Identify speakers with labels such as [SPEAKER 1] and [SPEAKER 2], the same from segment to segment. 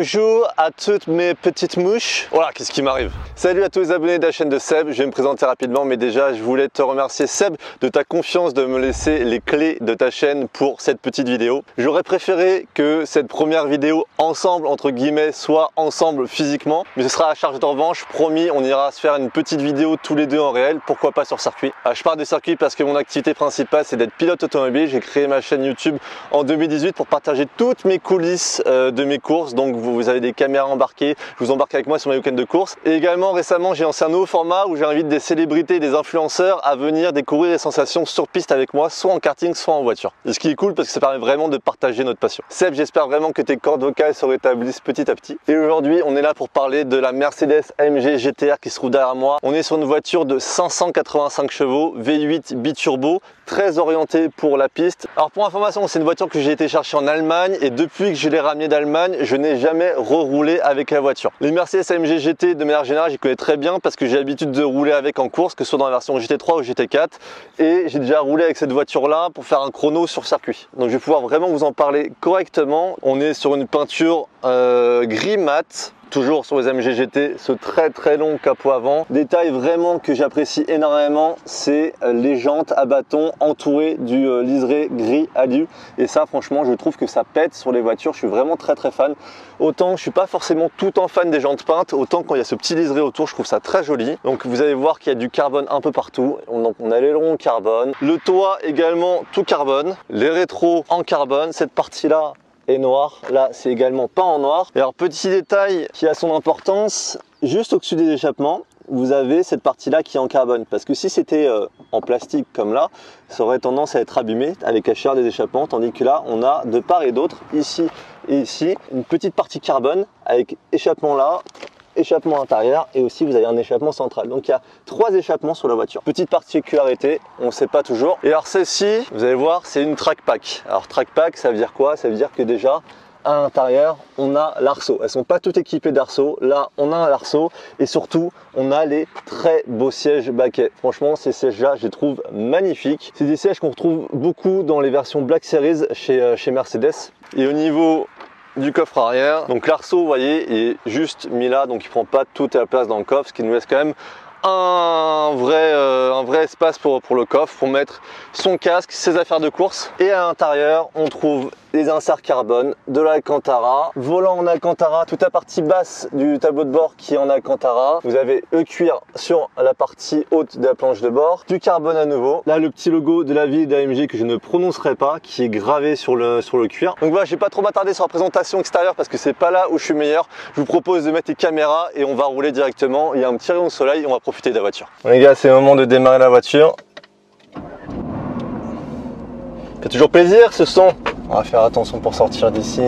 [SPEAKER 1] Bonjour à toutes mes petites mouches. Voilà, qu'est-ce qui m'arrive? Salut à tous les abonnés de la chaîne de Seb. Je vais me présenter rapidement, mais déjà, je voulais te remercier Seb de ta confiance de me laisser les clés de ta chaîne pour cette petite vidéo. J'aurais préféré que cette première vidéo ensemble, entre guillemets, soit ensemble physiquement, mais ce sera à charge de revanche. Promis, on ira se faire une petite vidéo tous les deux en réel, pourquoi pas sur circuit? Ah, je pars de circuit parce que mon activité principale, c'est d'être pilote automobile. J'ai créé ma chaîne YouTube en 2018 pour partager toutes mes coulisses euh, de mes courses. Donc, vous avez des caméras embarquées, je vous embarque avec moi sur mes week-ends de course. Et également récemment j'ai lancé un nouveau format où j'invite des célébrités, des influenceurs à venir découvrir les sensations sur piste avec moi, soit en karting, soit en voiture. Ce qui est cool parce que ça permet vraiment de partager notre passion. Seb, j'espère vraiment que tes cordes vocales se rétablissent petit à petit. Et aujourd'hui on est là pour parler de la Mercedes AMG GTR qui se trouve derrière moi. On est sur une voiture de 585 chevaux, V8 biturbo, très orientée pour la piste. Alors pour information, c'est une voiture que j'ai été chercher en Allemagne et depuis que je l'ai ramenée d'Allemagne, je n'ai jamais rerouler avec la voiture. Les Mercedes AMG GT de manière générale, j'y connais très bien parce que j'ai l'habitude de rouler avec en course, que ce soit dans la version GT3 ou GT4. Et j'ai déjà roulé avec cette voiture-là pour faire un chrono sur circuit. Donc je vais pouvoir vraiment vous en parler correctement. On est sur une peinture euh, gris mat toujours sur les AMG GT, ce très très long capot avant. Détail vraiment que j'apprécie énormément, c'est euh, les jantes à bâton entourées du euh, liseré gris alu. Et ça, franchement, je trouve que ça pète sur les voitures. Je suis vraiment très très fan. Autant je suis pas forcément tout en fan des jantes peintes, autant quand il y a ce petit liseré autour, je trouve ça très joli. Donc vous allez voir qu'il y a du carbone un peu partout. On a l'aileron carbone, le toit également tout carbone, les rétros en carbone. Cette partie-là, noir. Là, c'est également pas en noir. Et alors, petit détail qui a son importance, juste au-dessus des échappements, vous avez cette partie-là qui est en carbone. Parce que si c'était euh, en plastique comme là, ça aurait tendance à être abîmé avec la chair des échappements. Tandis que là, on a de part et d'autre, ici et ici, une petite partie carbone avec échappement là, échappement intérieur et aussi vous avez un échappement central. Donc il y a trois échappements sur la voiture. Petite particularité, on ne sait pas toujours. Et alors celle-ci, vous allez voir, c'est une track pack. Alors track pack, ça veut dire quoi? Ça veut dire que déjà, à l'intérieur, on a l'arceau. Elles sont pas toutes équipées d'arceau. Là, on a un arceau et surtout, on a les très beaux sièges baquets. Franchement, ces sièges-là, je les trouve magnifiques. C'est des sièges qu'on retrouve beaucoup dans les versions Black Series chez, euh, chez Mercedes. Et au niveau du coffre arrière. Donc l'arceau, vous voyez, est juste mis là, donc il prend pas toute la place dans le coffre, ce qui nous laisse quand même un vrai, euh, un vrai espace pour, pour le coffre, pour mettre son casque, ses affaires de course. Et à l'intérieur, on trouve des inserts carbone, de l'Alcantara, volant en Alcantara, toute la partie basse du tableau de bord qui est en Alcantara. Vous avez e-cuir sur la partie haute de la planche de bord, du carbone à nouveau. Là, le petit logo de la ville d'AMG que je ne prononcerai pas, qui est gravé sur le, sur le cuir. Donc voilà, je vais pas trop m'attarder sur la présentation extérieure parce que c'est pas là où je suis meilleur. Je vous propose de mettre les caméras et on va rouler directement. Il y a un petit rayon de soleil, on va profiter de la voiture. Les gars, c'est le moment de démarrer la voiture. Fait toujours plaisir ce son. On va faire attention pour sortir d'ici.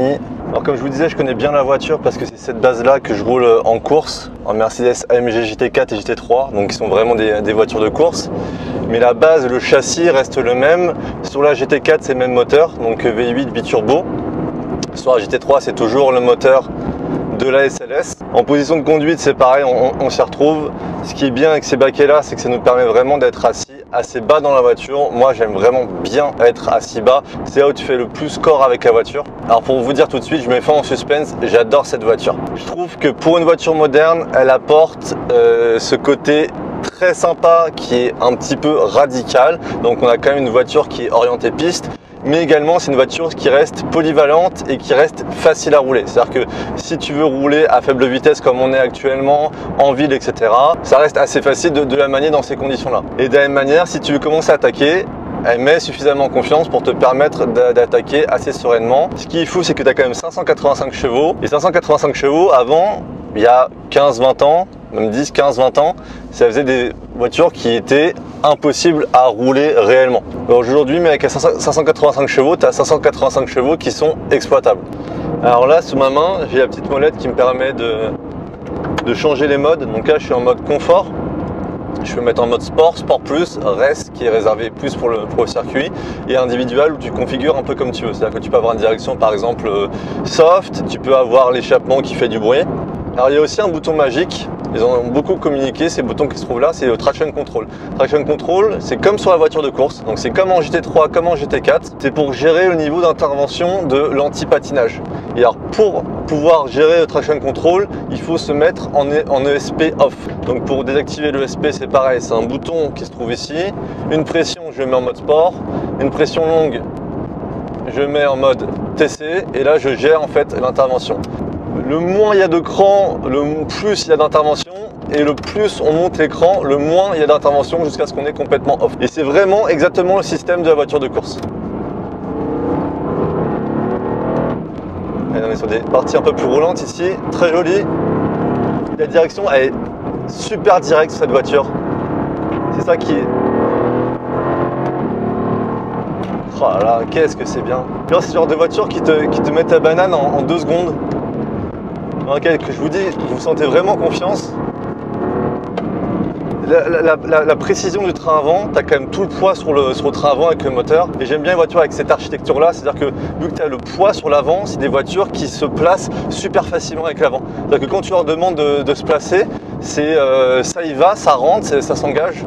[SPEAKER 1] Alors comme je vous disais, je connais bien la voiture parce que c'est cette base-là que je roule en course, en Mercedes AMG GT4 et GT3, donc qui sont vraiment des, voitures de course. Mais la base, le châssis reste le même. Sur la GT4, c'est le même moteur, donc V8 biturbo. Sur la GT3, c'est toujours le moteur de la SLS. En position de conduite, c'est pareil, on, s'y retrouve. Ce qui est bien avec ces baquets là, c'est que ça nous permet vraiment d'être assis assez bas dans la voiture. Moi, j'aime vraiment bien être assis bas. C'est là où tu fais le plus corps avec la voiture. Alors pour vous dire tout de suite, je me fais en suspense, j'adore cette voiture. Je trouve que pour une voiture moderne, elle apporte euh, ce côté très sympa qui est un petit peu radical. Donc on a quand même une voiture qui est orientée piste mais également c'est une voiture qui reste polyvalente et qui reste facile à rouler. C'est-à-dire que si tu veux rouler à faible vitesse comme on est actuellement, en ville, etc., ça reste assez facile de, la manier dans ces conditions-là. Et de la même manière, si tu veux commencer à attaquer, elle met suffisamment confiance pour te permettre d'attaquer assez sereinement. Ce qui est fou, c'est que tu as quand même 585 chevaux. Et 585 chevaux, avant, il y a 15-20 ans, même 10, 15, 20 ans, ça faisait des voitures qui étaient impossibles à rouler réellement. Aujourd'hui, mais avec 585 chevaux, tu as 585 chevaux qui sont exploitables. Alors là, sous ma main, j'ai la petite molette qui me permet de, de changer les modes. Donc là, je suis en mode confort. Je peux mettre en mode sport, sport plus, reste qui est réservé plus pour le, pour circuit et individuel où tu configures un peu comme tu veux. C'est-à-dire que tu peux avoir une direction par exemple euh, soft, tu peux avoir l'échappement qui fait du bruit. Alors il y a aussi un bouton magique ils en ont beaucoup communiqué, ces boutons qui se trouvent là, c'est le traction control. Traction control, c'est comme sur la voiture de course, donc c'est comme en GT3, comme en GT4, c'est pour gérer le niveau d'intervention de l'anti-patinage. Et alors pour pouvoir gérer le traction control, il faut se mettre en, en ESP off. Donc pour désactiver l'ESP, c'est pareil, c'est un bouton qui se trouve ici, une pression, je mets en mode sport, une pression longue, je mets en mode TC et là je gère en fait l'intervention. Le moins il y a de cran, le plus il y a d'intervention et le plus on monte l'écran, le moins il y a d'intervention jusqu'à ce qu'on est complètement off. Et c'est vraiment exactement le système de la voiture de course. on est sur des parties un peu plus roulantes ici, très joli. La direction elle est super directe cette voiture. C'est ça qui est Oh là qu'est-ce que c'est bien. C'est ce genre de voiture qui te, qui te met ta banane en, deux secondes. Dans que je vous dis, vous sentez vraiment confiance. La, précision du train avant, tu as quand même tout le poids sur le, sur le train avant avec le moteur. Et j'aime bien les voitures avec cette architecture-là, c'est-à-dire que vu que tu as le poids sur l'avant, c'est des voitures qui se placent super facilement avec l'avant. C'est-à-dire que quand tu leur demandes de, se placer, c'est euh, ça y va, ça rentre, ça s'engage.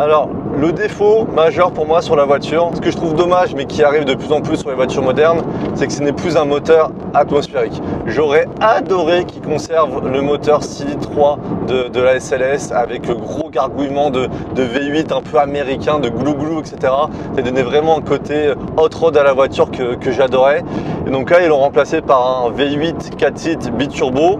[SPEAKER 1] Alors, le défaut majeur pour moi sur la voiture, ce que je trouve dommage mais qui arrive de plus en plus sur les voitures modernes, c'est que ce n'est plus un moteur atmosphérique. J'aurais adoré qu'ils conservent le moteur 6 3 de, la SLS avec le gros gargouillement de, V8 un peu américain, de glou-glou, etc. Ça donnait vraiment un côté hot-rod à la voiture que, j'adorais. Et donc là, ils l'ont remplacé par un V8 4 sites biturbo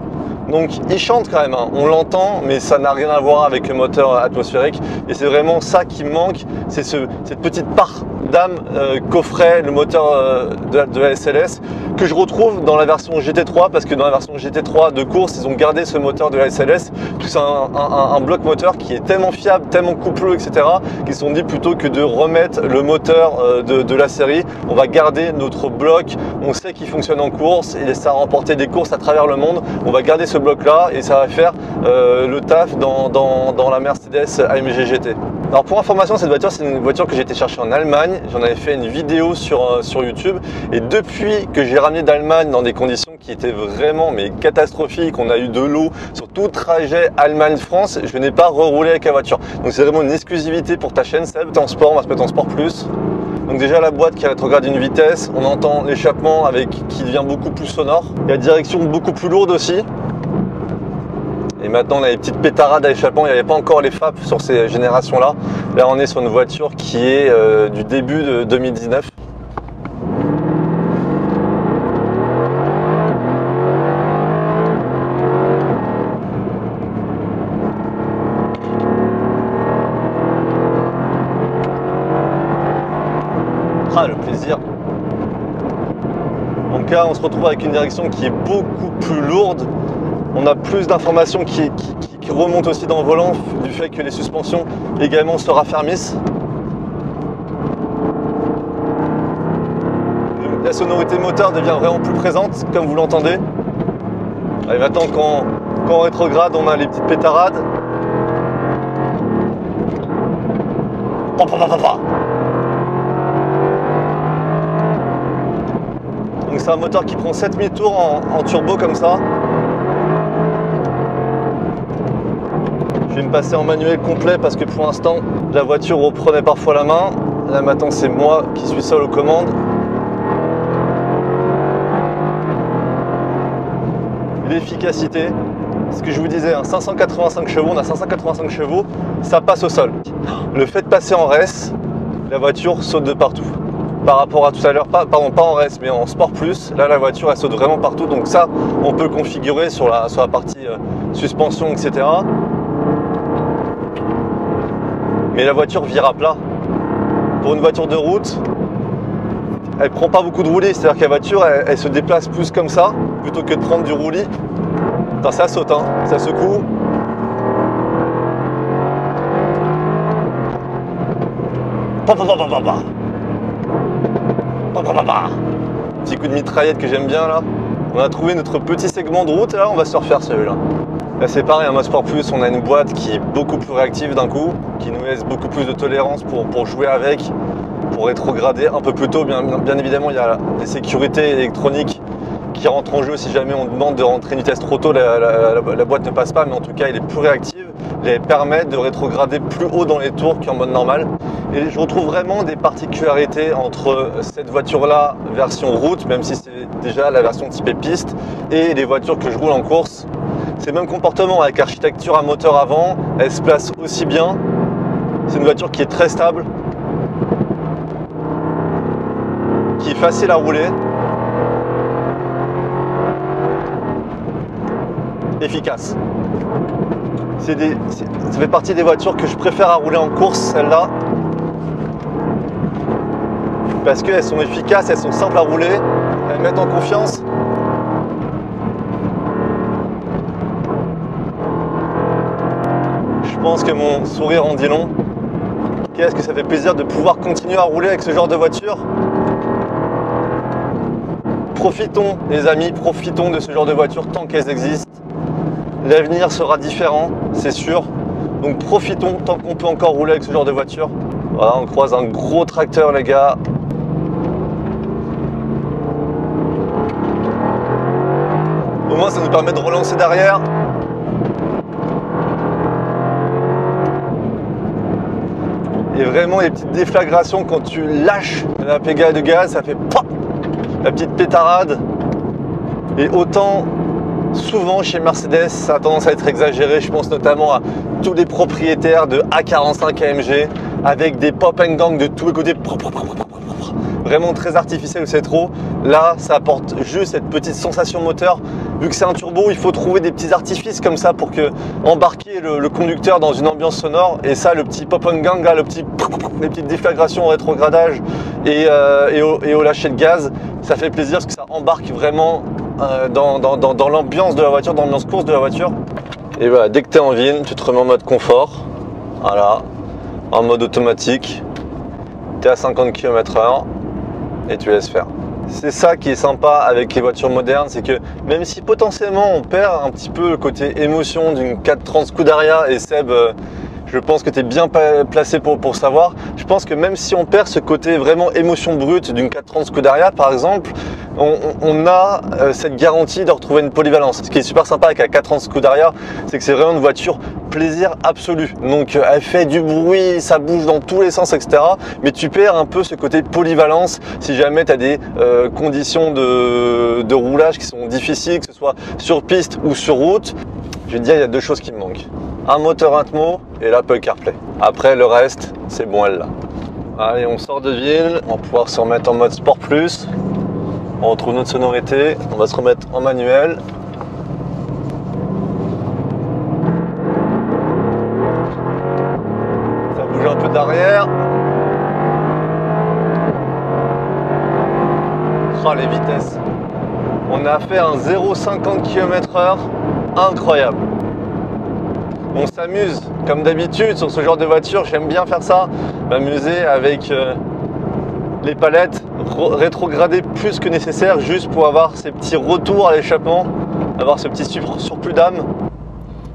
[SPEAKER 1] donc il chante quand même, hein. on l'entend, mais ça n'a rien à voir avec le moteur atmosphérique. Et c'est vraiment ça qui manque, c'est cette petite part d'âme euh, qu'offrait le moteur euh, de, la SLS que je retrouve dans la version GT3 parce que dans la version GT3 de course ils ont gardé ce moteur de la SLS c'est un, bloc moteur qui est tellement fiable tellement coupleux etc qu'ils se sont dit plutôt que de remettre le moteur euh, de, la série on va garder notre bloc. On sait qu'il fonctionne en course et ça a remporté des courses à travers le monde. On va garder ce bloc là et ça va faire le taf dans, dans la Mercedes AMG GT alors pour information cette voiture c'est une voiture que j'ai été chercher en Allemagne J'en avais fait une vidéo sur, euh, sur YouTube. Et depuis que j'ai ramené d'Allemagne dans des conditions qui étaient vraiment mais catastrophiques, on a eu de l'eau sur tout trajet Allemagne-France, je n'ai pas reroulé avec la voiture. Donc c'est vraiment une exclusivité pour ta chaîne Seb. en sport, on va se mettre en sport plus. Donc déjà la boîte qui rétrograde une vitesse, on entend l'échappement avec qui devient beaucoup plus sonore. Il y a direction beaucoup plus lourde aussi. Et maintenant, on a les petites pétarades à échappement. Il n'y avait pas encore les FAP sur ces générations-là. Là, on est sur une voiture qui est euh, du début de 2019. Ah, le plaisir. Donc là, on se retrouve avec une direction qui est beaucoup plus lourde on a plus d'informations qui, remontent aussi dans le volant du fait que les suspensions également se raffermissent. La sonorité moteur devient vraiment plus présente, comme vous l'entendez. Et maintenant, quand, quand on rétrograde, on a les petites pétarades. Donc c'est un moteur qui prend 7000 tours en turbo comme ça. Je vais me passer en manuel complet parce que pour l'instant, la voiture reprenait parfois la main. Là maintenant, c'est moi qui suis seul aux commandes. L'efficacité, ce que je vous disais, 585 hein, chevaux, on a 585 chevaux, ça passe au sol. Le fait de passer en RS, la voiture saute de partout. Par rapport à tout à l'heure, pardon, pas en RS, mais en Sport Plus, là la voiture elle saute vraiment partout. Donc ça, on peut configurer sur la, sur la partie euh, suspension, etc mais la voiture vire à plat. Pour une voiture de route, elle prend pas beaucoup de roulis, c'est-à-dire que la voiture elle, se déplace plus comme ça plutôt que de prendre du roulis. ça saute, hein, ça secoue. Petit coup de mitraillette que j'aime bien là. On a trouvé notre petit segment de route là on va se refaire celui-là. Là c'est pareil, un Sport Plus, on a une boîte qui est beaucoup plus réactive d'un coup, qui nous laisse beaucoup plus de tolérance pour, jouer avec, pour rétrograder un peu plus tôt. Bien, évidemment, il y a des sécurités électroniques qui rentre en jeu si jamais on demande de rentrer une vitesse trop tôt, la, boîte ne passe pas, mais en tout cas elle est plus réactive. Elle permet de rétrograder plus haut dans les tours qu'en mode normal. Et je retrouve vraiment des particularités entre cette voiture-là, version route, même si c'est déjà la version type piste, et les voitures que je roule en course. C'est le même comportement avec architecture à moteur avant, elle se place aussi bien. C'est une voiture qui est très stable, qui est facile à rouler, efficace. ça fait partie des voitures que je préfère à rouler en course, celle-là. Parce qu'elles sont efficaces, elles sont simples à rouler, elles mettent en confiance. Pense que mon sourire en dit long. Qu'est-ce que ça fait plaisir de pouvoir continuer à rouler avec ce genre de voiture? Profitons les amis, profitons de ce genre de voiture tant qu'elles existent. L'avenir sera différent, c'est sûr. Donc profitons tant qu'on peut encore rouler avec ce genre de voiture. Voilà, on croise un gros tracteur les gars. Au moins ça nous permet de relancer derrière. Et vraiment les petites déflagrations quand tu lâches la pédale de gaz, ça fait la petite pétarade. Et autant souvent chez Mercedes, ça a tendance à être exagéré. Je pense notamment à tous les propriétaires de A45 AMG avec des pop and gang de tous les côtés. Vraiment très artificiel, c'est trop. Là, ça apporte juste cette petite sensation moteur. Vu que c'est un turbo, il faut trouver des petits artifices comme ça pour que embarquer le, conducteur dans une ambiance sonore. Et ça, le petit pop and gang, là, le petit, les petites déflagrations au rétrogradage et, euh, et au lâcher de gaz, ça fait plaisir parce que ça embarque vraiment euh, dans, l'ambiance de la voiture, dans l'ambiance course de la voiture. Et voilà, dès que tu es en ville, tu te remets en mode confort. Voilà, en mode automatique. Tu es à 50 km/h et tu laisses faire. C'est ça qui est sympa avec les voitures modernes, c'est que même si potentiellement on perd un petit peu le côté émotion d'une 430 Scuderia et Seb euh, je pense que tu es bien placé pour, savoir. Je pense que même si on perd ce côté vraiment émotion brute d'une 430 Scuderia par exemple, on, a euh, cette garantie de retrouver une polyvalence. Ce qui est super sympa avec la 430 Scuderia, c'est que c'est vraiment une voiture plaisir absolu. Donc euh, elle fait du bruit, ça bouge dans tous les sens, etc. Mais tu perds un peu ce côté polyvalence si jamais tu as des euh, conditions de, de roulage qui sont difficiles, que ce soit sur piste ou sur route. Je vais te dire, il y a deux choses qui me manquent un moteur Atmo et l'Apple CarPlay. Après le reste, c'est bon elle là. Allez, on sort de ville, on va pouvoir se remettre en mode Sport Plus. On retrouve notre sonorité, on va se remettre en manuel. Ça bouge un peu d'arrière. Oh les vitesses. On a fait un 0,50 km/h incroyable on s'amuse comme d'habitude sur ce genre de voiture. J'aime bien faire ça, m'amuser avec euh, les palettes, rétrograder plus que nécessaire juste pour avoir ces petits retours à l'échappement, avoir ce petit surplus d'âme.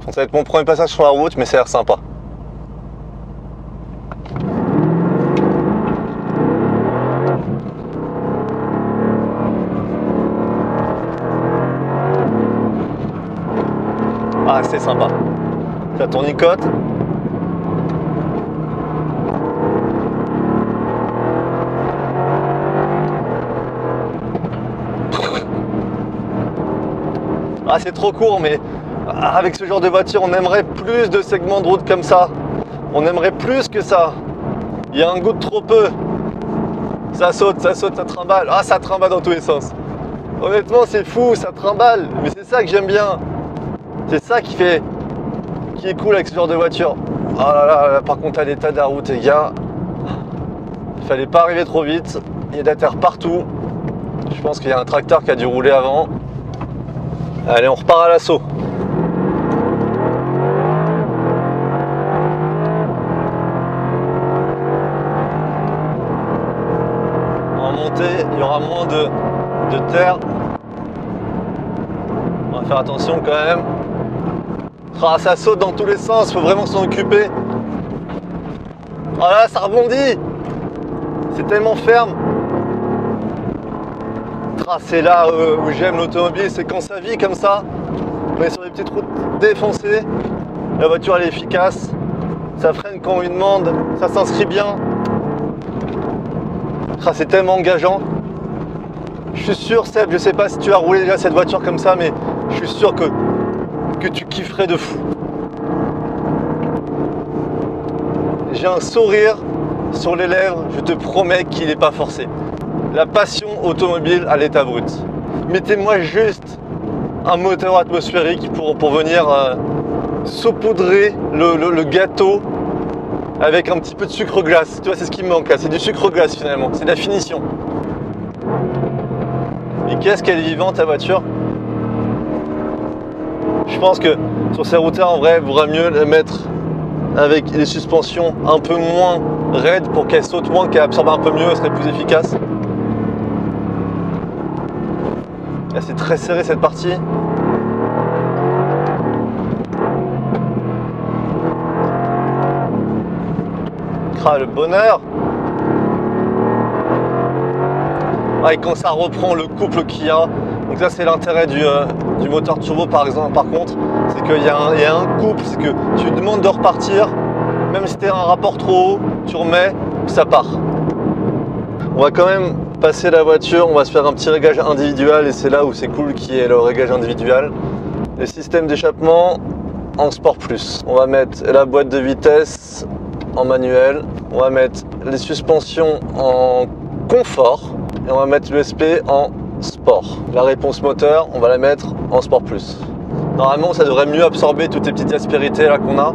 [SPEAKER 1] Ça va être mon premier passage sur la route, mais ça a l'air sympa. Ah, c'est sympa. Ta tournicote. Ah c'est trop court mais avec ce genre de voiture on aimerait plus de segments de route comme ça. On aimerait plus que ça. Il y a un goût de trop peu. Ça saute, ça saute, ça trimballe. Ah ça trimballe dans tous les sens. Honnêtement c'est fou, ça trimballe. Mais c'est ça que j'aime bien. C'est ça qui fait qui est cool avec ce genre de voiture. Oh là là, par contre à l'état de la route les gars, il fallait pas arriver trop vite. Il y a de la terre partout. Je pense qu'il y a un tracteur qui a dû rouler avant. Allez, on repart à l'assaut. En montée, il y aura moins de, terre. On va faire attention quand même. Ah, ça saute dans tous les sens, faut vraiment s'en occuper. Ah là, ça rebondit. C'est tellement ferme. Ah, c'est là euh, où j'aime l'automobile, c'est quand ça vit comme ça. On est sur des petites routes défoncées. La voiture elle est efficace. Ça freine quand on lui demande. Ça s'inscrit bien. Ah, c'est tellement engageant. Je suis sûr, Seb, je sais pas si tu as roulé déjà cette voiture comme ça, mais je suis sûr que, que tu kifferais de fou. J'ai un sourire sur les lèvres, je te promets qu'il n'est pas forcé. La passion automobile à l'état brut. Mettez-moi juste un moteur atmosphérique pour, pour venir euh, saupoudrer le, gâteau avec un petit peu de sucre glace. Tu vois, c'est ce qui me manque là, c'est du sucre glace finalement, c'est la finition. Et qu'est-ce qu'elle est vivante ta voiture? Je pense que sur ces routes-là, en vrai, il vaudrait mieux la mettre avec les suspensions un peu moins raides pour qu'elle saute moins, qu'elle absorbe un peu mieux, elle serait plus efficace. C'est très serré cette partie. Ah, le bonheur ah, Et quand ça reprend le couple qu'il y a, donc ça c'est l'intérêt du, euh, moteur turbo par exemple par contre, c'est qu'il y, a un couple, c'est que tu demandes de repartir, même si tu un rapport trop haut, tu remets, ça part. On va quand même passer la voiture, on va se faire un petit réglage individuel et c'est là où c'est cool qui est le réglage individuel. Le système d'échappement en Sport Plus. On va mettre la boîte de vitesse en manuel, on va mettre les suspensions en confort et on va mettre l'USP en sport. La réponse moteur, on va la mettre en Sport Plus. Normalement, ça devrait mieux absorber toutes les petites aspérités là qu'on a.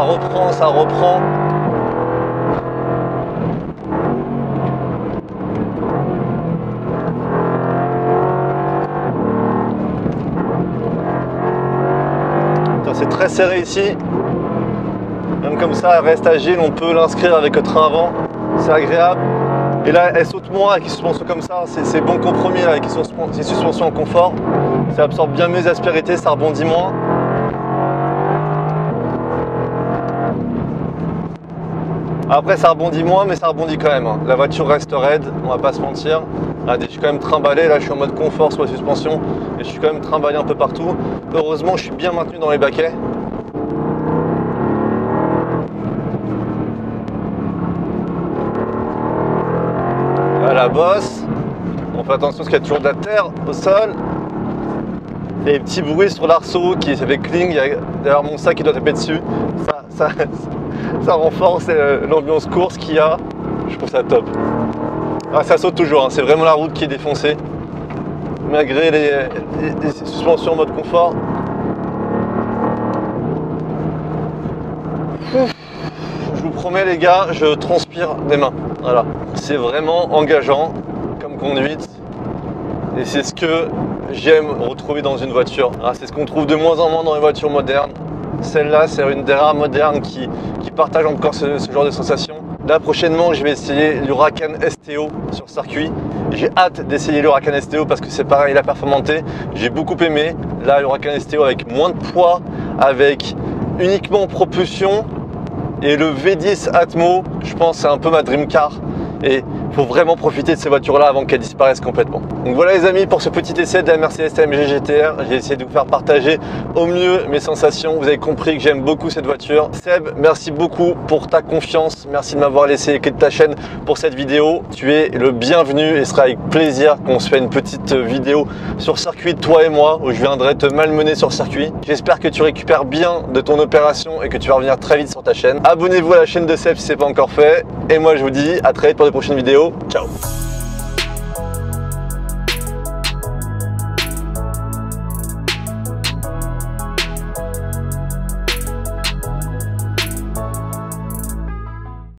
[SPEAKER 1] ça reprend, ça reprend. C'est très serré ici. Même comme ça, elle reste agile, on peut l'inscrire avec le train avant, c'est agréable. Et là, elle saute moins avec les suspensions comme ça, c'est bon compromis avec les suspensions en confort. Ça absorbe bien mes aspérités, ça rebondit moins. Après, ça rebondit moins, mais ça rebondit quand même. Hein. La voiture reste raide, on va pas se mentir. je suis quand même trimballé, là je suis en mode confort sur la suspension et je suis quand même trimballé un peu partout. Heureusement, je suis bien maintenu dans les baquets. la bosse. On fait attention parce qu'il y a toujours de la terre au sol. Et des petits bruits sur l'arceau qui fait cling. Il y a d'ailleurs mon sac qui doit taper dessus. Ça, renforce euh, l'ambiance course qu'il y a. Je trouve ça top. Ah, ça saute toujours, hein. c'est vraiment la route qui est défoncée. Malgré les, suspensions en mode confort. Je vous promets les gars, je transpire des mains. Voilà. C'est vraiment engageant comme conduite. Et c'est ce que j'aime retrouver dans une voiture. Ah, c'est ce qu'on trouve de moins en moins dans les voitures modernes. Celle-là, c'est une des rares modernes qui, partage encore ce, genre de sensation. Là, prochainement, je vais essayer l'Huracan STO sur circuit. J'ai hâte d'essayer l'Huracan STO parce que c'est pareil, la performanté. J'ai beaucoup aimé. Là, l'Huracan STO avec moins de poids, avec uniquement propulsion et le V10 Atmo, je pense c'est un peu ma dream car. Et faut vraiment profiter de ces voitures-là avant qu'elles disparaissent complètement. Donc voilà les amis pour ce petit essai de la Mercedes AMG GTR. J'ai essayé de vous faire partager au mieux mes sensations. Vous avez compris que j'aime beaucoup cette voiture. Seb, merci beaucoup pour ta confiance. Merci de m'avoir laissé les clés de ta chaîne pour cette vidéo. Tu es le bienvenu et ce sera avec plaisir qu'on se fait une petite vidéo sur circuit, toi et moi, où je viendrai te malmener sur circuit. J'espère que tu récupères bien de ton opération et que tu vas revenir très vite sur ta chaîne. Abonnez-vous à la chaîne de Seb si ce n'est pas encore fait. Et moi je vous dis à très vite pour de prochaines vidéos. Ciao.